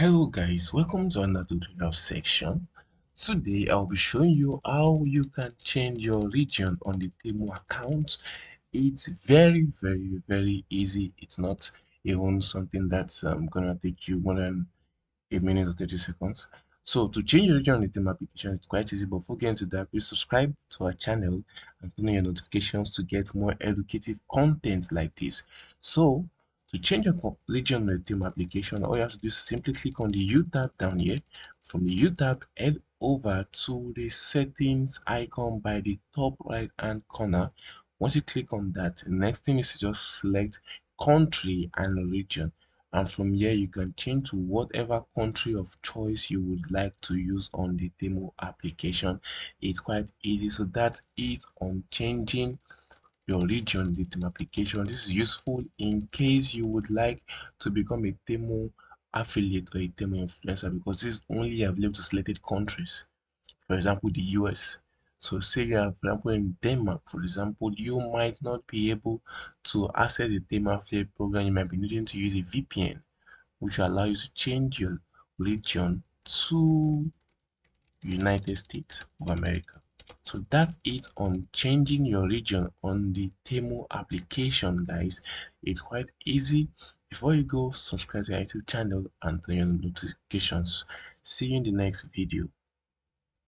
hello guys. Welcome to another tutorial section. Today i'll be showing you how you can change your region on the Temu account. It's very very very easy. It's not even something that's um, gonna take you more than a minute or 30 seconds. So to change your region on the Temu application it's quite easy but before getting to that please subscribe to our channel and turn on your notifications to get more educative content like this. So to change your Legion Temu application, all you have to do is simply click on the U tab down here. From the U tab, head over to the settings icon by the top right hand corner. Once you click on that, the next thing is to just select country and region. And from here, you can change to whatever country of choice you would like to use on the Temu application. It's quite easy. So that's it on changing your region the Temu application. This is useful in case you would like to become a Temu affiliate or a Temu influencer because this is only available to selected countries. For example, the US. So say you are, for example, in Denmark, for example, you might not be able to access the Temu affiliate program. You might be needing to use a VPN, which will allow you to change your region to United States of America. So that's it on changing your region on the Temu application, guys. It's quite easy. Before you go, subscribe to our YouTube channel and turn on notifications. See you in the next video.